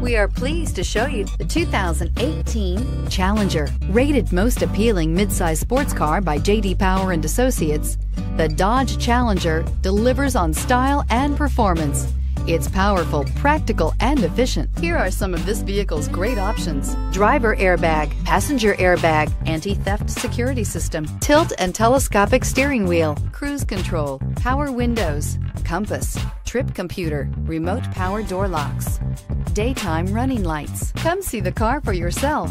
We are pleased to show you the 2018 Challenger. Rated most appealing midsize sports car by J.D. Power and Associates, the Dodge Challenger delivers on style and performance. It's powerful, practical, and efficient. Here are some of this vehicle's great options. Driver airbag, passenger airbag, anti-theft security system, tilt and telescopic steering wheel, cruise control, power windows, compass, trip computer, remote power door locks, daytime running lights. Come see the car for yourself.